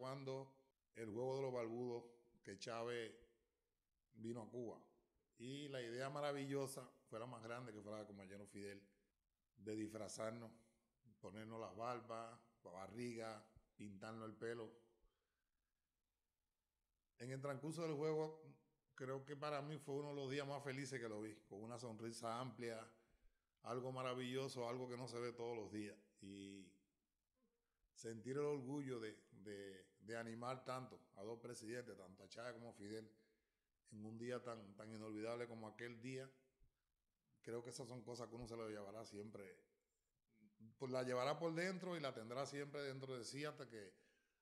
cuando el juego de los barbudos que Chávez vino a Cuba. Y la idea maravillosa fue la más grande que fue la de compañero Fidel, de disfrazarnos, ponernos las barbas, la barriga, pintarnos el pelo. En el transcurso del juego, creo que para mí fue uno de los días más felices que lo vi, con una sonrisa amplia, algo maravilloso, algo que no se ve todos los días. Y sentir el orgullo de, de animar tanto a dos presidentes, tanto a Chávez como a Fidel, en un día tan, tan inolvidable como aquel día, creo que esas son cosas que uno se lo llevará siempre, pues la llevará por dentro y la tendrá siempre dentro de sí hasta que,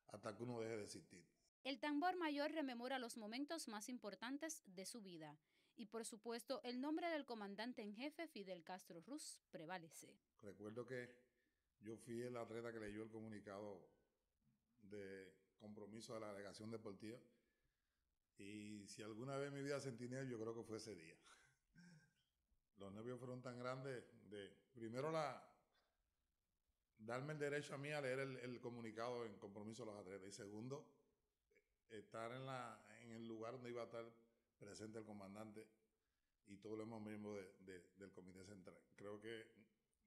hasta que uno deje de existir. El tambor mayor rememora los momentos más importantes de su vida y por supuesto el nombre del comandante en jefe Fidel Castro Ruz prevalece. Recuerdo que yo fui el atleta que leyó el comunicado de compromiso de la delegación deportiva y si alguna vez en mi vida sentí nervios, yo creo que fue ese día. Los nervios fueron tan grandes de, primero, la, darme el derecho a mí a leer el, comunicado en compromiso de los atletas. Y segundo, estar en, la, en el lugar donde iba a estar presente el comandante y todos los miembros del comité central. Creo que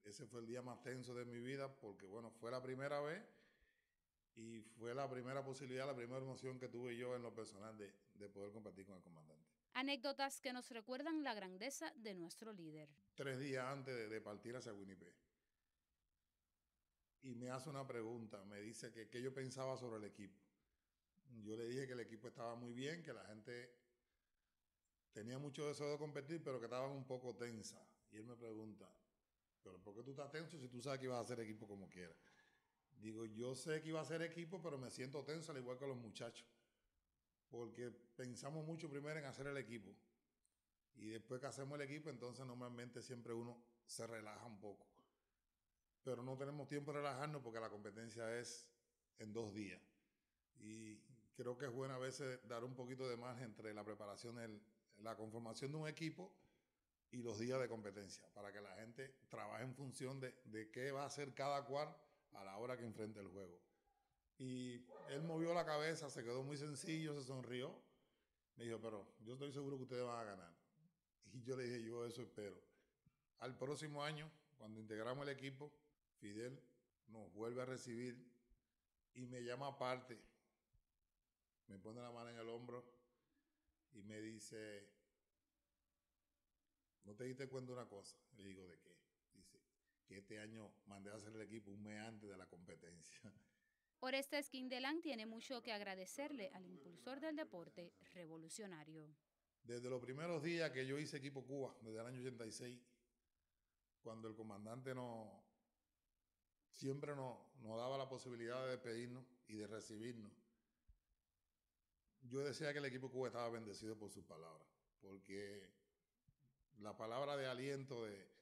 ese fue el día más tenso de mi vida porque, bueno, fue la primera vez y fue la primera posibilidad, la primera emoción que tuve yo en lo personal de, de poder compartir con el comandante. Anécdotas que nos recuerdan la grandeza de nuestro líder. Tres días antes de, partir hacia Winnipeg. Y me hace una pregunta, me dice que qué yo pensaba sobre el equipo. Yo le dije que el equipo estaba muy bien, que la gente tenía mucho deseo de competir, pero que estaban un poco tensa. Y él me pregunta, ¿pero por qué tú estás tenso si tú sabes que ibas a hacer equipo como quieras? Digo, yo sé que iba a ser equipo, pero me siento tenso al igual que los muchachos. Porque pensamos mucho primero en hacer el equipo. Y después que hacemos el equipo, entonces normalmente siempre uno se relaja un poco. Pero no tenemos tiempo de relajarnos porque la competencia es en dos días. Y creo que es bueno a veces dar un poquito de margen entre la preparación, la conformación de un equipo y los días de competencia, para que la gente trabaje en función de, de qué va a hacer cada cual a la hora que enfrente el juego. Y él movió la cabeza, se quedó muy sencillo, se sonrió. Me dijo, pero yo estoy seguro que ustedes van a ganar. Y yo le dije, yo eso espero. Al próximo año, cuando integramos el equipo, Fidel nos vuelve a recibir y me llama aparte. Me pone la mano en el hombro y me dice, ¿no te diste cuenta de una cosa? Le digo, ¿de qué? Que este año mandé a hacer el equipo un mes antes de la competencia. Oreste Esquindelán tiene mucho que agradecerle al impulsor del deporte revolucionario. Desde los primeros días que yo hice equipo Cuba, desde el año 86, cuando el comandante no, siempre nos, nos daba la posibilidad de despedirnos y de recibirnos, yo decía que el equipo Cuba estaba bendecido por sus palabras, porque la palabra de aliento, de,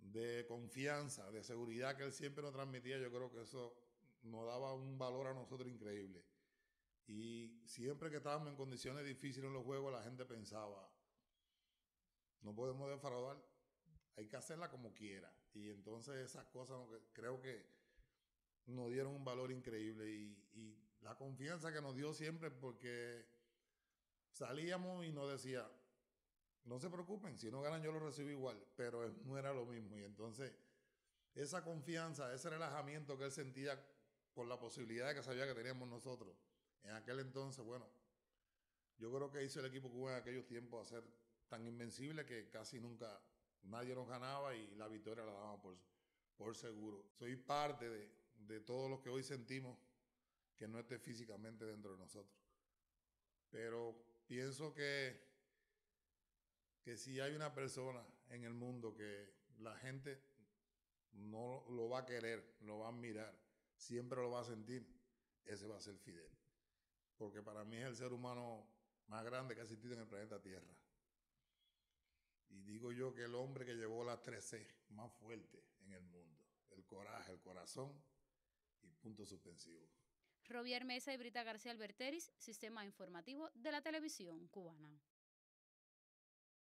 de confianza, de seguridad que él siempre nos transmitía, yo creo que eso nos daba un valor a nosotros increíble. Y siempre que estábamos en condiciones difíciles en los juegos, la gente pensaba, no podemos defraudar, hay que hacerla como quiera. Y entonces esas cosas creo que nos dieron un valor increíble y, y la confianza que nos dio siempre porque salíamos y nos decía, no se preocupen, si no ganan yo lo recibo igual, pero no era lo mismo. Y entonces, esa confianza, ese relajamiento que él sentía por la posibilidad que sabía que teníamos nosotros, en aquel entonces, bueno, yo creo que hizo el equipo cubano en aquellos tiempos a ser tan invencible que casi nunca nadie nos ganaba y la victoria la dábamos por, por seguro. Soy parte de, de todo lo que hoy sentimos que no esté físicamente dentro de nosotros. Pero pienso que que si hay una persona en el mundo que la gente no lo va a querer, lo va a mirar, siempre lo va a sentir, ese va a ser Fidel. Porque para mí es el ser humano más grande que ha existido en el planeta Tierra. Y digo yo que el hombre que llevó la 13 más fuerte en el mundo. El coraje, el corazón y punto suspensivo. Robier Mesa y Brita García Alberteris, Sistema Informativo de la Televisión Cubana.